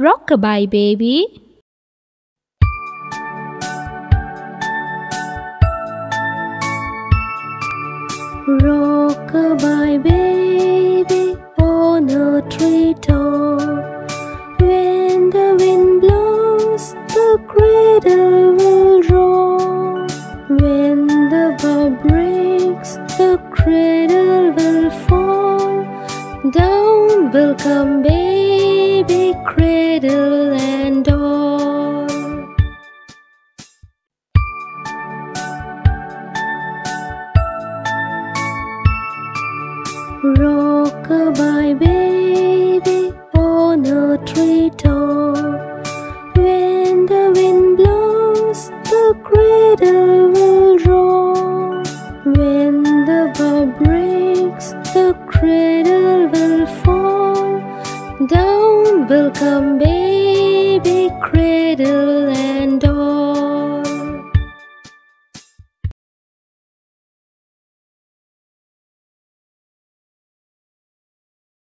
Rockabye baby. Rockabye baby on a treetop. When the wind blows, the cradle will rock. When the bough breaks, the cradle will fall. Down will come baby, cradle and all. Rockabye baby on a treetop. When the wind blows, the cradle will rock. When the bough breaks, the cradle will fall. Down will come baby,